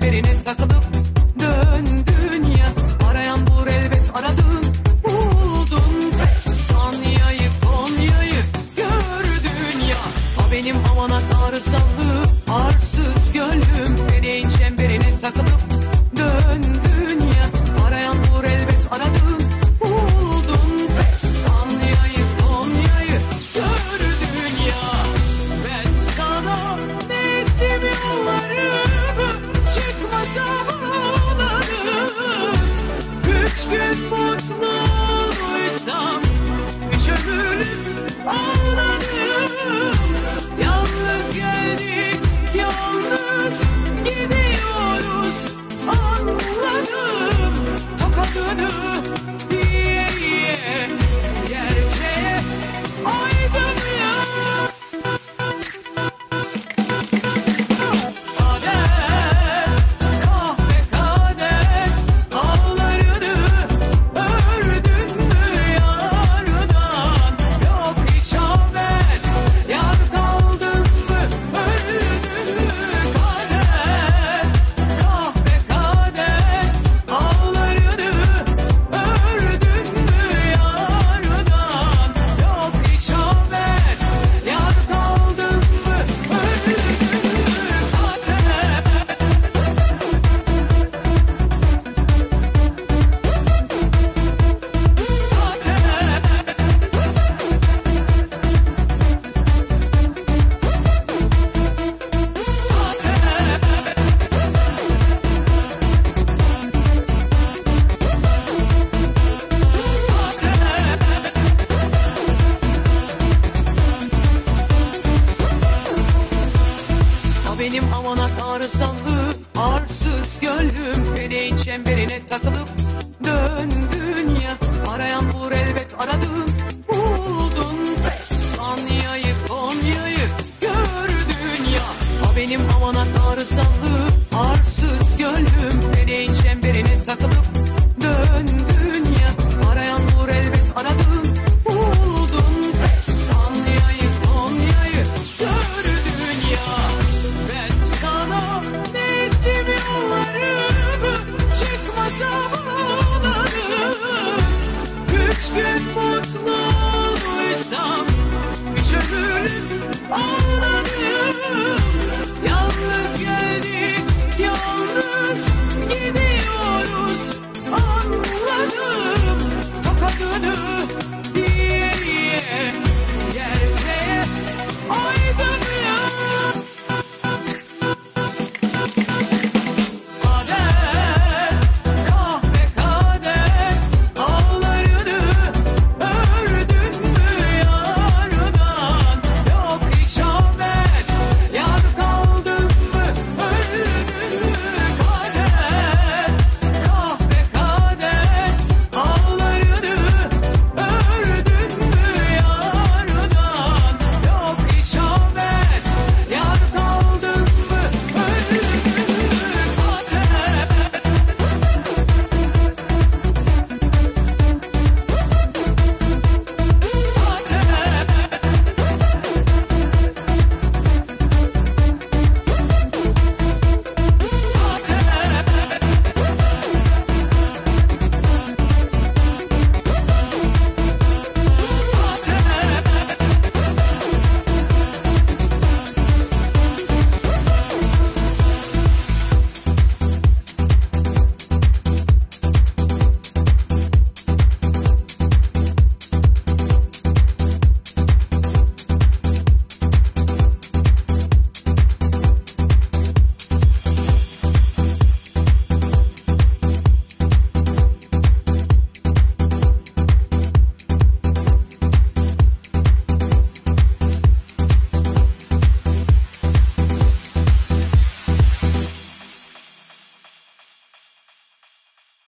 çemberine takılıp döndün ya. Arayan bul elbet aradın buldun Sanya'yı Konya'yı gördün ya. A benim havana tarısallı arızalı arsız gönlüm Peneyi çemberine takılıp dön